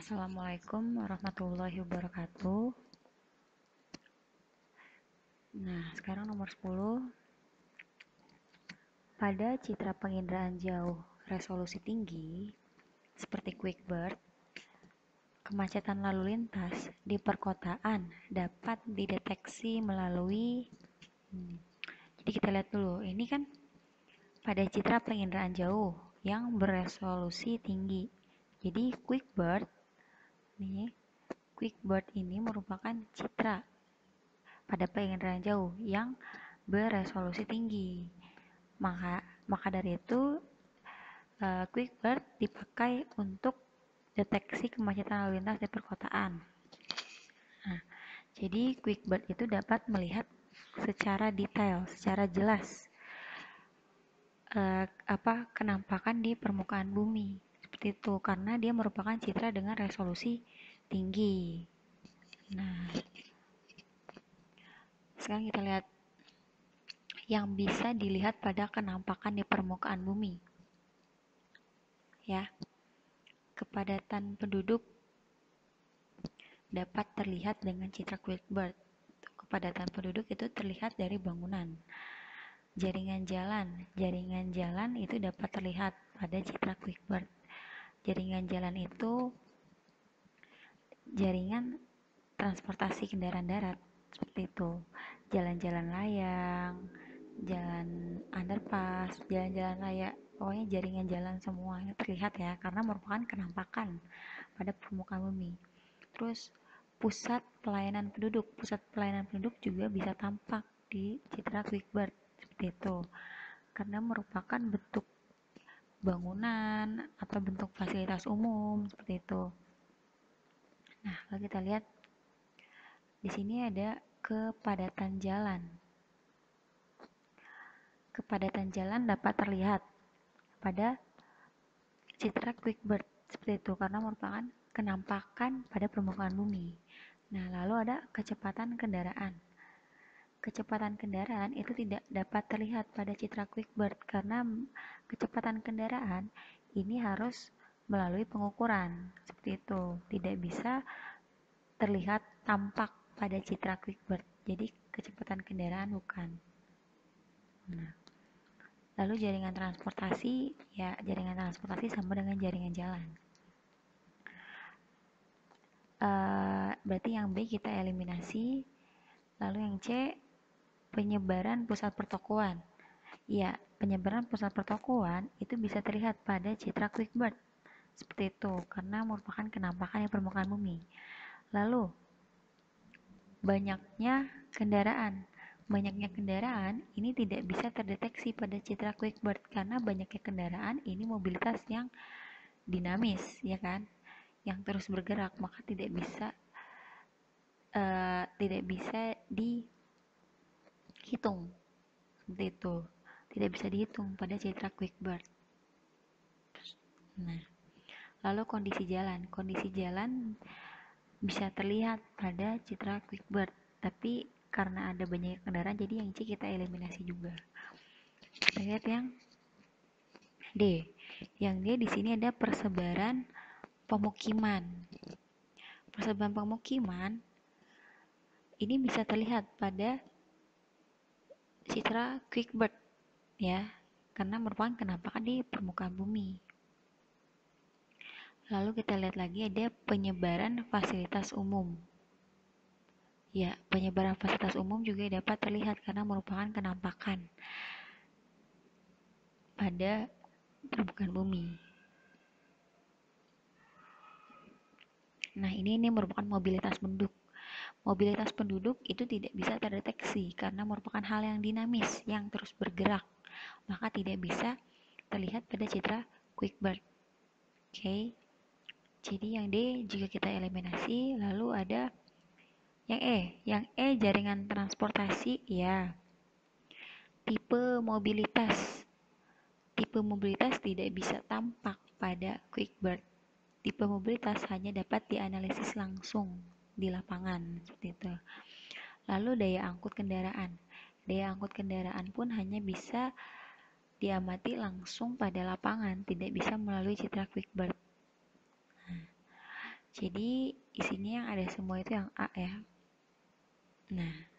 Assalamualaikum warahmatullahi wabarakatuh. Nah, sekarang nomor 10. Pada citra penginderaan jauh resolusi tinggi, seperti QuickBird, kemacetan lalu lintas di perkotaan dapat dideteksi melalui hmm, jadi kita lihat dulu, ini kan pada citra penginderaan jauh yang beresolusi tinggi. Jadi QuickBird nih QuickBird ini merupakan citra pada penginderaan jauh yang beresolusi tinggi. Maka maka dari itu uh, QuickBird dipakai untuk deteksi kemacetan lalu lintas di perkotaan. Nah, jadi QuickBird itu dapat melihat secara detail secara jelas uh, apa kenampakan di permukaan bumi seperti itu karena dia merupakan citra dengan resolusi tinggi. Nah, sekarang kita lihat yang bisa dilihat pada kenampakan di permukaan bumi. Ya. Kepadatan penduduk dapat terlihat dengan citra QuickBird. Kepadatan penduduk itu terlihat dari bangunan. Jaringan jalan, jaringan jalan itu dapat terlihat pada citra QuickBird jaringan jalan itu jaringan transportasi kendaraan darat seperti itu. Jalan-jalan layang jalan underpass jalan-jalan layak pokoknya jaringan jalan semuanya terlihat ya karena merupakan kenampakan pada permukaan bumi. Terus pusat pelayanan penduduk. Pusat pelayanan penduduk juga bisa tampak di citra QuickBird seperti itu. Karena merupakan bentuk bangunan atau bentuk fasilitas umum seperti itu. Nah, kalau kita lihat di sini ada kepadatan jalan. Kepadatan jalan dapat terlihat pada citra QuickBird seperti itu karena merupakan kenampakan pada permukaan bumi. Nah, lalu ada kecepatan kendaraan kecepatan kendaraan itu tidak dapat terlihat pada citra QuickBird karena kecepatan kendaraan ini harus melalui pengukuran seperti itu. Tidak bisa terlihat tampak pada citra QuickBird jadi kecepatan kendaraan bukan. Nah lalu jaringan transportasi ya jaringan transportasi sama dengan jaringan jalan. Uh, berarti yang B kita eliminasi lalu yang C penyebaran pusat pertokoan. Ya, penyebaran pusat pertokoan itu bisa terlihat pada citra QuickBird. Seperti itu, karena merupakan kenampakan yang permukaan bumi. Lalu, banyaknya kendaraan. Banyaknya kendaraan ini tidak bisa terdeteksi pada citra QuickBird karena banyaknya kendaraan ini mobilitas yang dinamis, ya kan? Yang terus bergerak, maka tidak bisa uh, tidak bisa di hitung seperti itu. Tidak bisa dihitung pada citra QuickBird nah lalu kondisi jalan. Kondisi jalan bisa terlihat pada citra QuickBird tapi karena ada banyak kendaraan jadi yang C kita eliminasi juga. Kita lihat yang D. Yang D di sini ada persebaran pemukiman. Persebaran pemukiman ini bisa terlihat pada citra QuickBird ya. Karena merupakan kenampakan di permukaan bumi. Lalu kita lihat lagi ada penyebaran fasilitas umum. Ya penyebaran fasilitas umum juga dapat terlihat karena merupakan kenampakan pada permukaan bumi. Nah ini ini merupakan mobilitas penduduk Mobilitas penduduk itu tidak bisa terdeteksi karena merupakan hal yang dinamis yang terus bergerak, maka tidak bisa terlihat pada citra QuickBird. Oke. Okay. Jadi yang D jika kita eliminasi, lalu ada yang E. Yang E jaringan transportasi ya. Tipe mobilitas. Tipe mobilitas tidak bisa tampak pada QuickBird. Tipe mobilitas hanya dapat dianalisis langsung di lapangan seperti itu. Lalu daya angkut kendaraan. Daya angkut kendaraan pun hanya bisa diamati langsung pada lapangan, tidak bisa melalui citra QuickBird. Nah, Jadi isinya yang ada semua itu yang A ya. Nah,